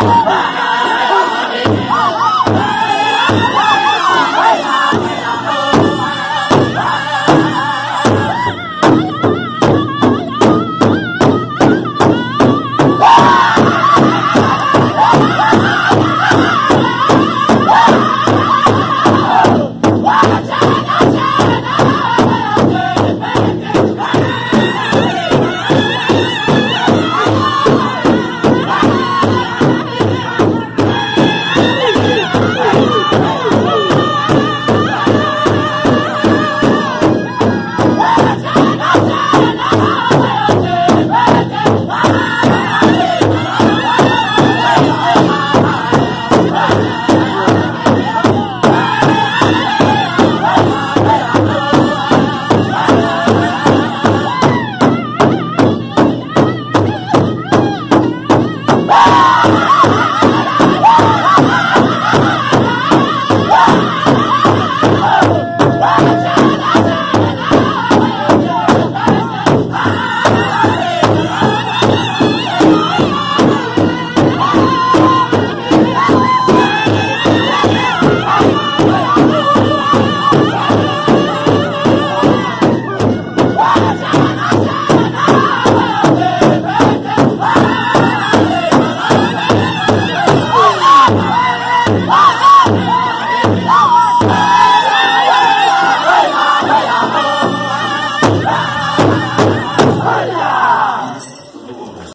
爸爸。Olha!